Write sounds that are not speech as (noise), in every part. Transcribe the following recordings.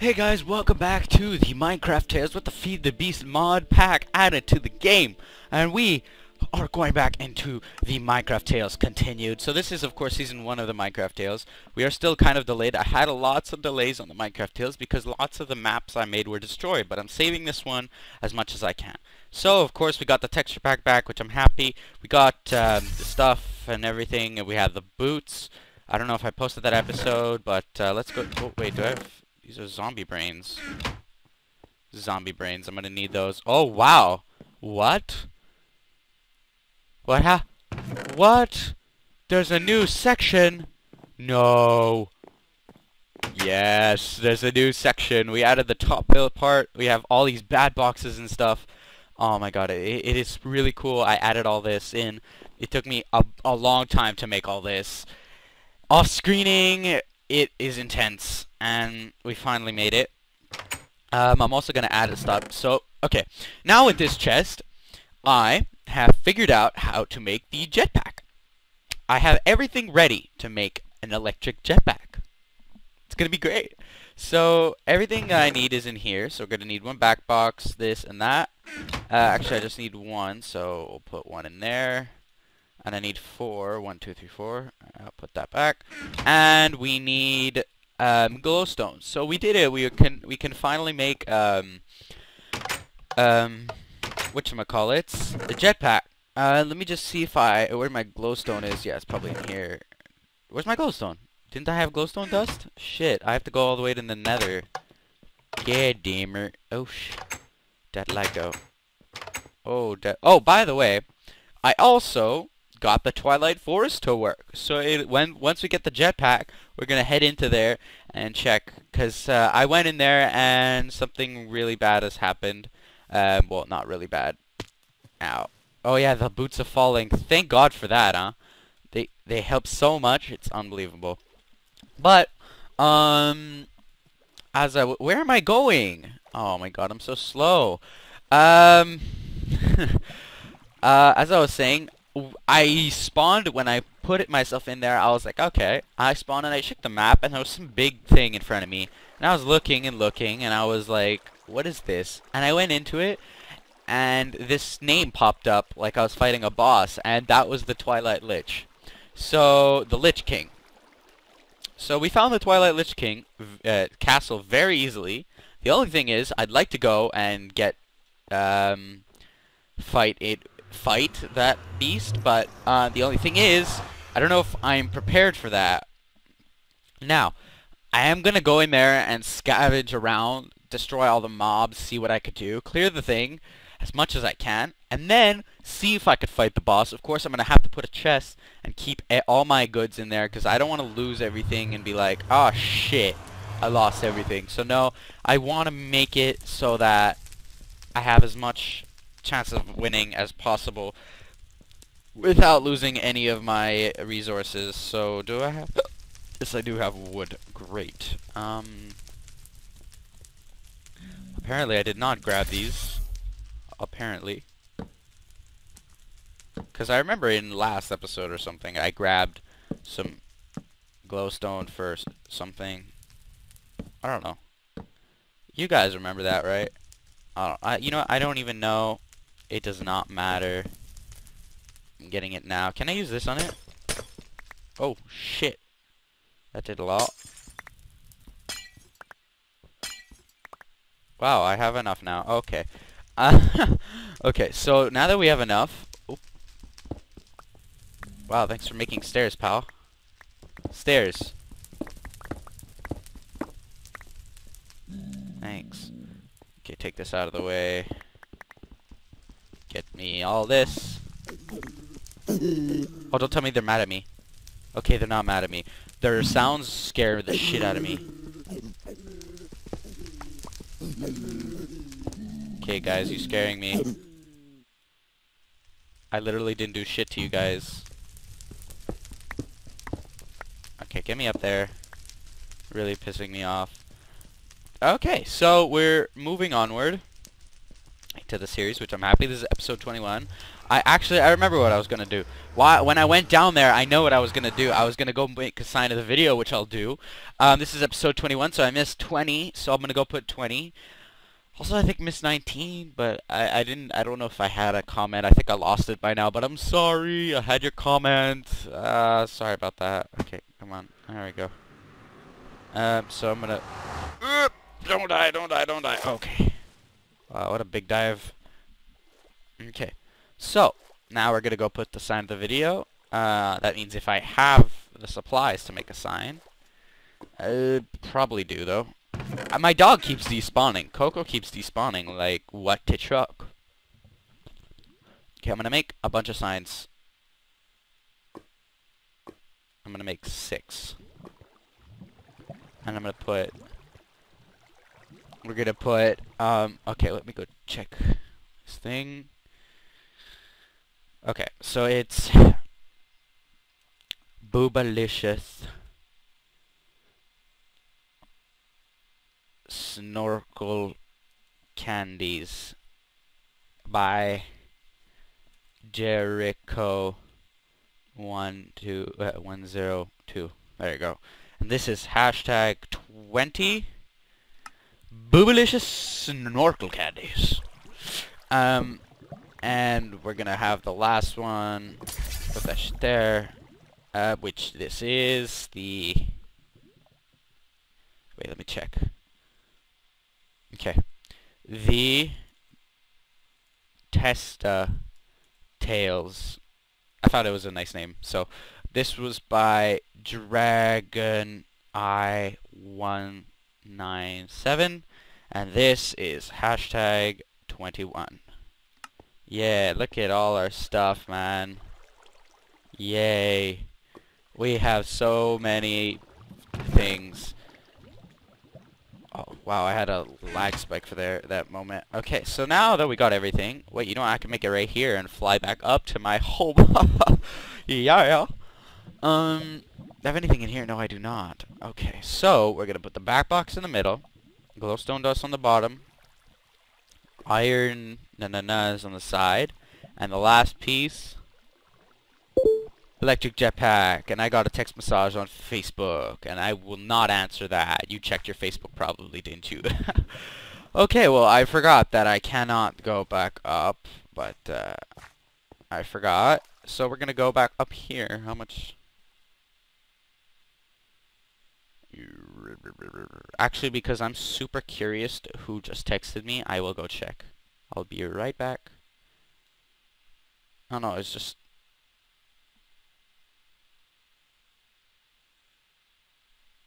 Hey guys, welcome back to the Minecraft Tales with the Feed the Beast mod pack added to the game. And we are going back into the Minecraft Tales continued. So this is of course season 1 of the Minecraft Tales. We are still kind of delayed. I had a lots of delays on the Minecraft Tales because lots of the maps I made were destroyed. But I'm saving this one as much as I can. So of course we got the texture pack back, which I'm happy. We got um, the stuff and everything. And we have the boots. I don't know if I posted that episode, but uh, let's go. Oh, wait, do I have... These are zombie brains. Zombie brains. I'm gonna need those. Oh, wow. What? What ha- What? There's a new section. No. Yes, there's a new section. We added the top part. We have all these bat boxes and stuff. Oh my god, it, it is really cool. I added all this in. It took me a, a long time to make all this. Off screening, it is intense and we finally made it. Um, I'm also going to add a stop. So, okay. Now with this chest, I have figured out how to make the jetpack. I have everything ready to make an electric jetpack. It's going to be great. So, everything I need is in here. So, we're going to need one bat box, this, and that. Uh, actually, I just need one, so we'll put one in there. And I need four. One, two, three, four. I'll put that back. And we need um, glowstones. So we did it. We can we can finally make um um what call it? A jetpack. Uh, let me just see if I where my glowstone is. Yeah, it's probably in here. Where's my glowstone? Didn't I have glowstone dust? Shit, I have to go all the way to the nether. Yeah, damn Oh sh. That let go. Oh. Oh, by the way, I also got the Twilight Forest to work. So it, when once we get the jetpack, we're gonna head into there and check. Cause uh, I went in there and something really bad has happened. Um, well, not really bad. Ow. Oh yeah, the boots are falling. Thank God for that, huh? They they help so much. It's unbelievable. But um, as I where am I going? Oh my God, I'm so slow. Um. (laughs) uh, as I was saying, I spawned when I put it myself in there. I was like, okay. I spawned and I checked the map, and there was some big thing in front of me. And I was looking and looking, and I was like, what is this? And I went into it, and this name popped up like I was fighting a boss, and that was the Twilight Lich. So, the Lich King. So we found the Twilight Lich King uh, castle very easily. The only thing is, I'd like to go and get um, fight it fight that beast, but uh, the only thing is, I don't know if I'm prepared for that. Now, I am going to go in there and scavenge around, destroy all the mobs, see what I could do, clear the thing as much as I can, and then see if I could fight the boss. Of course, I'm going to have to put a chest and keep all my goods in there because I don't want to lose everything and be like, oh shit, I lost everything. So no, I want to make it so that I have as much chance of winning as possible without losing any of my resources. So do I have... (gasps) yes, I do have wood. Great. Um, apparently I did not grab these. Apparently. Because I remember in last episode or something, I grabbed some glowstone for something. I don't know. You guys remember that, right? I, don't, I you know, I don't even know it does not matter. I'm getting it now. Can I use this on it? Oh, shit. That did a lot. Wow, I have enough now. Okay. Uh, (laughs) okay, so now that we have enough... Wow, thanks for making stairs, pal. Stairs. Thanks. Okay, take this out of the way. Me all this. Oh, don't tell me they're mad at me. Okay, they're not mad at me. Their sounds scare the shit out of me. Okay, guys, you scaring me. I literally didn't do shit to you guys. Okay, get me up there. Really pissing me off. Okay, so we're moving onward to the series, which I'm happy. This is episode 21. I actually, I remember what I was going to do. Why, when I went down there, I know what I was going to do. I was going to go make a sign of the video, which I'll do. Um, this is episode 21, so I missed 20, so I'm going to go put 20. Also, I think missed 19, but I, I didn't, I don't know if I had a comment. I think I lost it by now, but I'm sorry. I had your comment. Uh, sorry about that. Okay, come on. There we go. Um, so I'm going to... Don't die, don't die, don't die. Okay. Wow, what a big dive. Okay. So, now we're going to go put the sign of the video. Uh, that means if I have the supplies to make a sign. I probably do, though. Uh, my dog keeps despawning. Coco keeps despawning. Like, what to truck? Okay, I'm going to make a bunch of signs. I'm going to make six. And I'm going to put... We're to put... Um, okay, let me go check this thing. Okay, so it's... Boobalicious. Snorkel Candies by Jericho one two uh, one zero two. There you go. And this is hashtag twenty boobalicious snorkel candies. Um, and we're gonna have the last one. Put that shit there. Uh, which this is the. Wait, let me check. Okay. The Testa Tales. I thought it was a nice name. So this was by Dragon I one nine seven, and this is hashtag twenty one. Yeah, look at all our stuff, man. Yay. We have so many things. Oh, wow, I had a lag spike for there that moment. Okay, so now that we got everything, wait, you know what, I can make it right here and fly back up to my (laughs) home. (laughs) yeah. Um, Have anything in here? No, I do not. Okay, so we're going to put the bat box in the middle, glowstone dust on the bottom, iron na-na-nas on the side, and the last piece, electric jetpack, and I got a text massage on Facebook, and I will not answer that. You checked your Facebook probably, didn't you? (laughs) okay, well, I forgot that I cannot go back up, but uh, I forgot. So we're going to go back up here. How much... Actually, because I'm super curious who just texted me, I will go check. I'll be right back. Oh no, it's just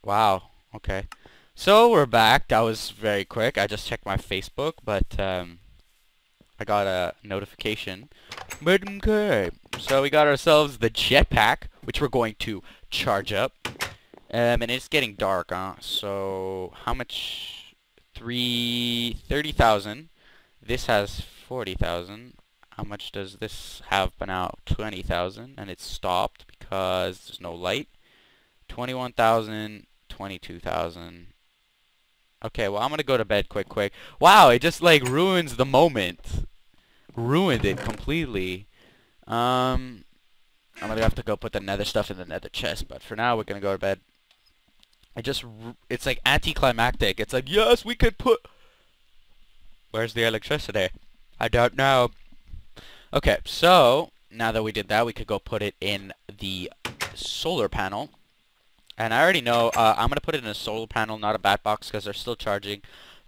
Wow. Okay. So we're back. That was very quick. I just checked my Facebook, but um, I got a notification. Okay. So we got ourselves the jetpack, which we're going to charge up. Um, and it's getting dark, huh? So how much? Three thirty thousand. This has forty thousand. How much does this have by now? Twenty thousand, and it's stopped because there's no light. Twenty-one thousand 22,000. Okay, well, I'm gonna go to bed quick, quick. Wow, it just, like, ruins the moment. Ruined it completely. Um, I'm gonna have to go put the nether stuff in the nether chest, but for now, we're gonna go to bed. It just, it's like anticlimactic. It's like, yes, we could put... Where's the electricity? I don't know. Okay, so, now that we did that, we could go put it in the solar panel. And I already know uh, I'm going to put it in a solar panel, not a bat box, because they're still charging.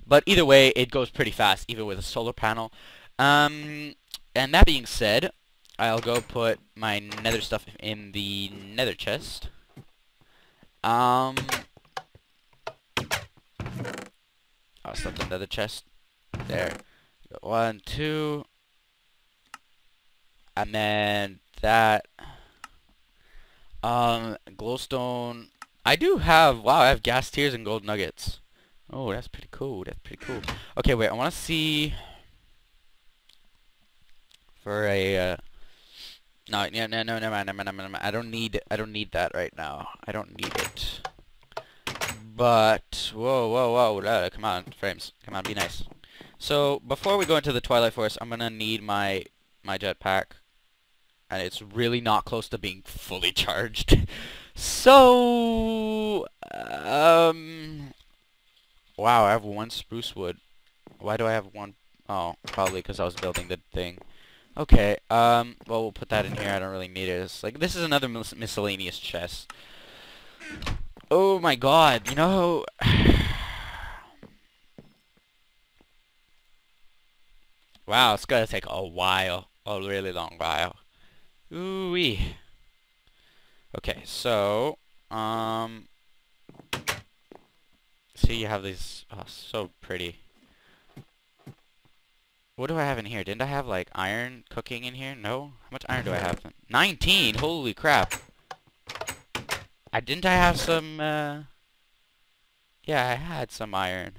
But either way, it goes pretty fast, even with a solar panel. Um, and that being said, I'll go put my nether stuff in the nether chest. Um, I'll slip the chest. There. One, two. And then that. Um, glowstone I do have, wow, I have ghast tears and gold nuggets. Oh, that's pretty cool. That's pretty cool. Okay, wait, I want to see for a, uh, no, no, no, no, never mind, never mind, never mind. I don't need, I don't need that right now. I don't need it. But, whoa, whoa, whoa, uh, come on, frames. Come on, be nice. So, before we go into the Twilight Forest, I'm gonna need my, my jetpack, and it's really not close to being fully (laughs) charged. so, um, wow, I have one spruce wood. Why do I have one? Oh, probably because I was building the thing. Okay, um, well, we'll put that in here. I don't really need it. It's like, this is another mis miscellaneous chest. Oh my god, you know... (sighs) wow, it's gonna take a while. A really long while. Ooh-wee. Okay, so, um... See, you have these... Oh, so pretty. What do I have in here? Didn't I have, like, iron cooking in here? No? How much iron do I have? 19! Holy crap! I didn't I have some, uh... Yeah, I had some iron.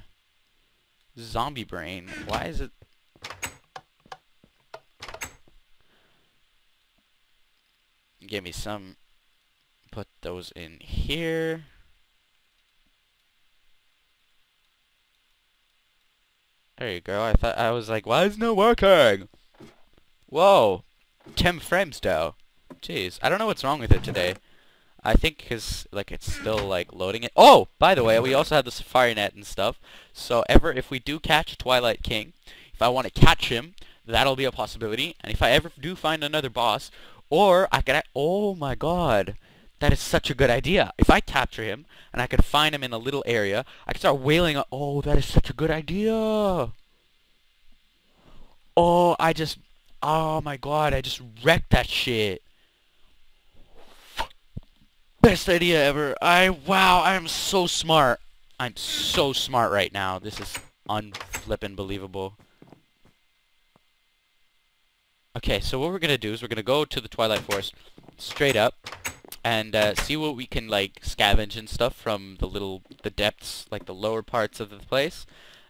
Zombie brain. Why is it... Give me some... Put those in here. There you go. I thought I was like, why isn't it working? Whoa. 10 frames though. Jeez. I don't know what's wrong with it today. I think because like it's still like loading it. Oh, by the way, we also have the Safari Net and stuff. So ever if we do catch Twilight King, if I want to catch him, that'll be a possibility. And if I ever do find another boss, or I could, oh my god, that is such a good idea. If I capture him and I could find him in a little area, I could start wailing. Oh, that is such a good idea. Oh, I just, oh my god, I just wrecked that shit. Best idea ever. I, wow, I am so smart. I'm so smart right now. This is unflippin' believable. Okay, so what we're gonna do is we're gonna go to the Twilight Forest straight up and uh, see what we can like scavenge and stuff from the little the depths, like the lower parts of the place.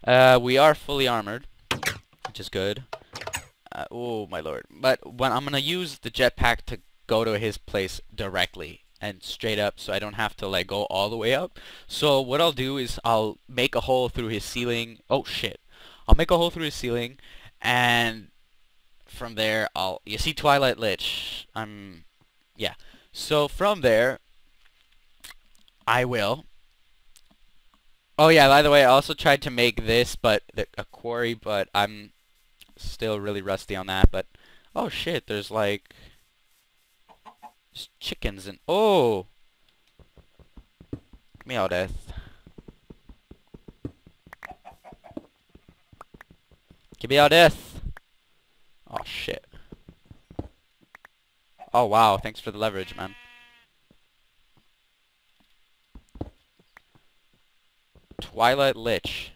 Uh, we are fully armored, which is good. Uh, oh my lord! But when I'm gonna use the jetpack to go to his place directly and straight up, so I don't have to like go all the way up. So what I'll do is I'll make a hole through his ceiling. Oh shit! I'll make a hole through his ceiling, and from there I'll you see Twilight Lich. I'm yeah. So from there, I will. Oh yeah, by the way, I also tried to make this, but a quarry, but I'm still really rusty on that. But oh shit, there's like chickens and oh, meow death. Give me all death. Oh shit. Oh, wow. Thanks for the leverage, man. Twilight Lich.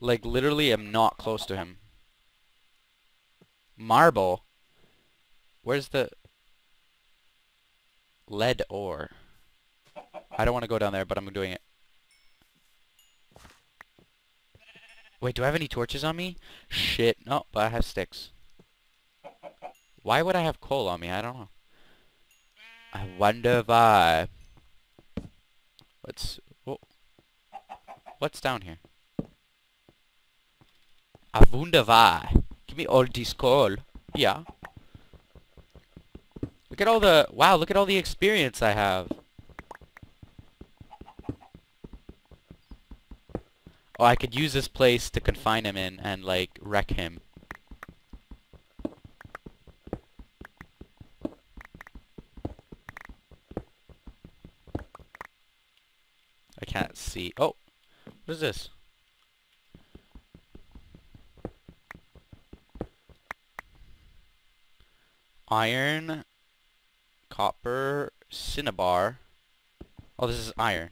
Like, literally am not close to him. Marble? Where's the... Lead ore? I don't want to go down there, but I'm doing it. Wait, do I have any torches on me? Shit. No, but I have sticks. Why would I have coal on me? I don't know. I wonder why. What's... What's down here? I wonder why. Give me all this coal. Yeah. Look at all the... Wow, look at all the experience I have. Oh, I could use this place to confine him in and, like, wreck him. I can't see. Oh, what is this? Iron, copper, cinnabar. Oh, this is iron.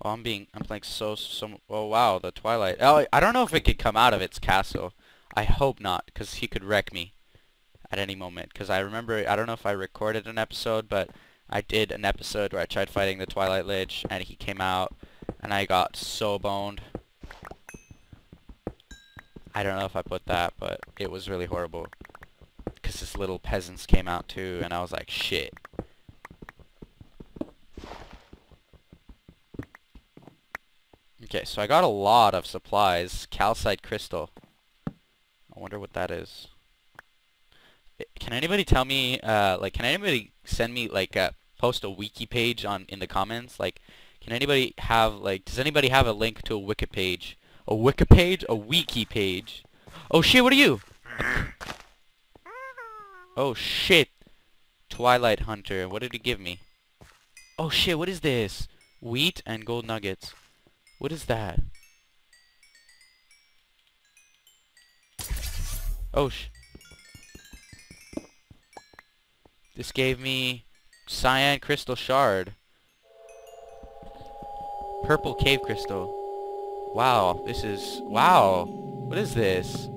Oh, I'm being, I'm playing so, so, oh wow, the Twilight. Oh, I don't know if it could come out of its castle. I hope not, because he could wreck me at any moment. Because I remember, I don't know if I recorded an episode, but I did an episode where I tried fighting the Twilight Lich, and he came out, and I got so boned. I don't know if I put that, but it was really horrible. Because this little peasants came out too, and I was like, shit. Okay, so I got a lot of supplies. Calcite crystal. I wonder what that is. Can anybody tell me, uh, like, can anybody send me, like, uh, post a wiki page on in the comments? Like, can anybody have, like, does anybody have a link to a wiki page? A wiki page? A wiki page? Oh shit, what are you? Oh shit. Twilight Hunter. What did he give me? Oh shit, what is this? Wheat and gold nuggets. What is that? Oh sh... This gave me cyan crystal shard. Purple cave crystal. Wow, this is... Wow! What is this?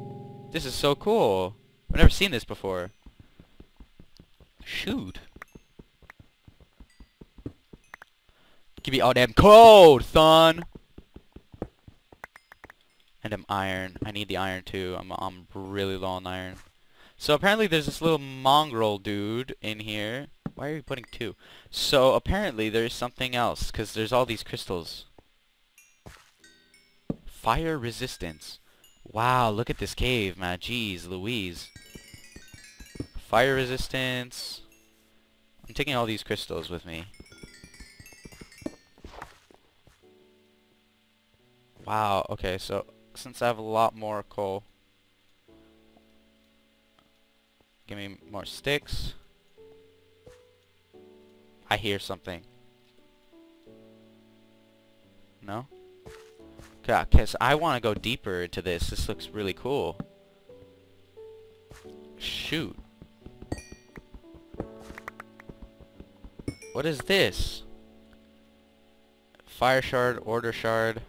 This is so cool. I've never seen this before. Shoot. Give me all damn cold, son! And I'm iron. I need the iron too. I'm I'm really low on iron. So apparently there's this little mongrel dude in here. Why are you putting two? So apparently there's something else, because there's all these crystals. Fire resistance. Wow, look at this cave, man. Jeez Louise. Fire resistance. I'm taking all these crystals with me. Wow, okay, so since I have a lot more coal, give me more sticks. I hear something. No? Okay, cause I want to go deeper into this. This looks really cool. Shoot. What is this? Fire shard, order shard.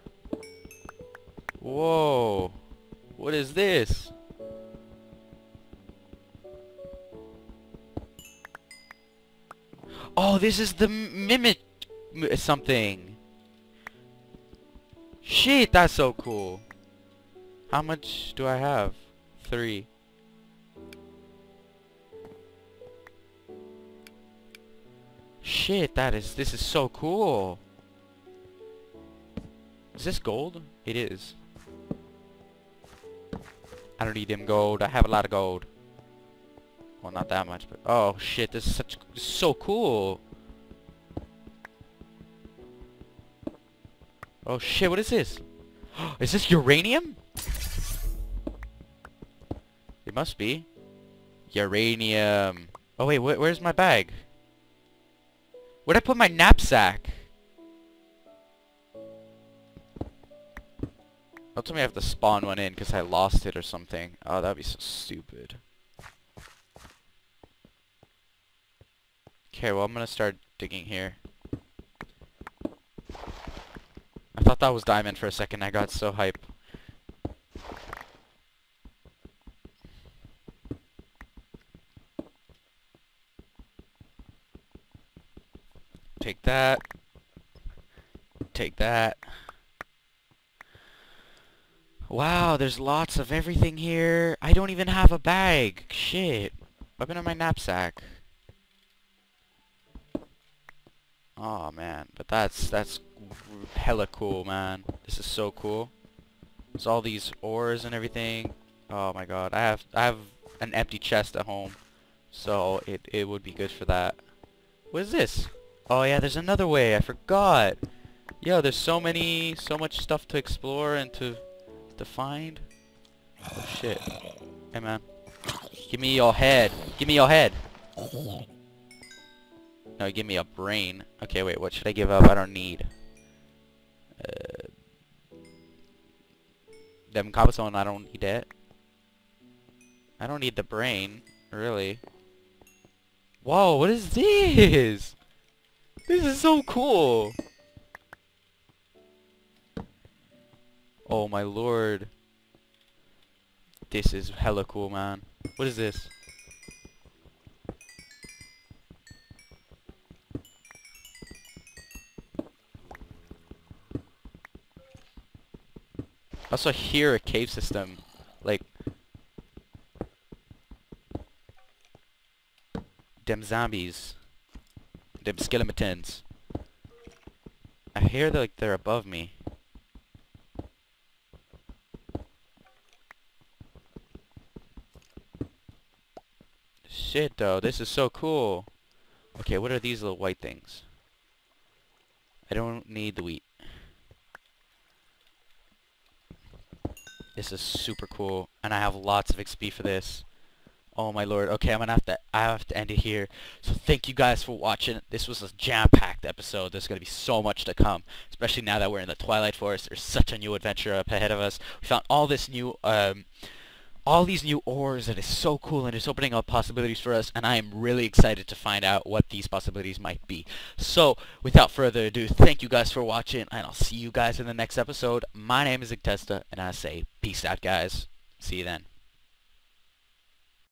Whoa. What is this? Oh, this is the mimic something. Shit, that's so cool. How much do I have? Three. Shit, that is, this is so cool. Is this gold? It is. I don't need them gold. I have a lot of gold. Well, not that much, but... Oh, shit, this is such... This is so cool. Oh, shit, what is this? is this uranium? It must be. Uranium. Oh, wait, wh where's my bag? Where'd I put my knapsack? Don't tell me I have to spawn one in because I lost it or something. Oh, that'd be so stupid. Okay, well, I'm gonna start digging here. I thought that was diamond for a second. I got so hype. Take that. Take that. Wow, there's lots of everything here. I don't even have a bag. Shit. Open in my knapsack. Oh man, but that's that's hella cool, man. This is so cool. There's all these ores and everything. Oh my god, I have I have an empty chest at home, so it it would be good for that. What is this? Oh yeah, there's another way. I forgot. Yo, there's so many, so much stuff to explore and to to find. Oh shit. Hey man, give me your head. Give me your head. No, give me a brain. Okay, wait, what should I give up? I don't need. Uh, them cobblestone, I don't need that. I don't need the brain, really. Whoa, what is this? This is so cool. Oh my lord. This is hella cool, man. What is this? Also hear a cave system, like them zombies, them skeletons. I hear like they're above me. Shit, though. This is so cool. Okay, what are these little white things? I don't need the wheat. This is super cool, and I have lots of XP for this. Oh my lord. Okay, I'm gonna have to I have to end it here. So thank you guys for watching. This was a jam-packed episode. There's gonna be so much to come, especially now that we're in the Twilight Forest. There's such a new adventure up ahead of us. We found all this new um all these new ores and it's so cool and it's opening up possibilities for us and I am really excited to find out what these possibilities might be. So without further ado, thank you guys for watching and I'll see you guys in the next episode. My name is Nick Testa and I say peace out guys. See you then.